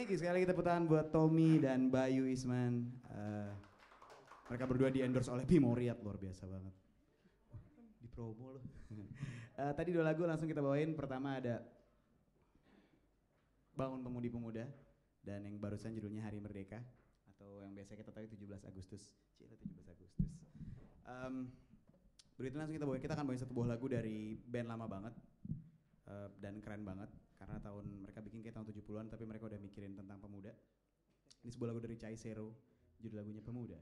thank you sekali lagi tepuk buat Tommy dan Bayu Isman. Eh, mereka berdua di endorse oleh Bimoriat luar biasa banget. Di promo loh. Eh, tadi dua lagu langsung kita bawain. Pertama ada Bangun Pemudi Pemuda dan yang barusan judulnya Hari Merdeka atau yang biasa kita tahu 17 Agustus. Cila 17 Agustus. Em, berikutnya langsung kita bawain. Kita akan bawain satu buah lagu dari band lama banget eh, dan keren banget karena tahun mereka bikin kayak tahun 70-an tapi mereka udah mikirin tentang pemuda. Ini sebuah lagu dari Chai Sero, judul lagunya Pemuda.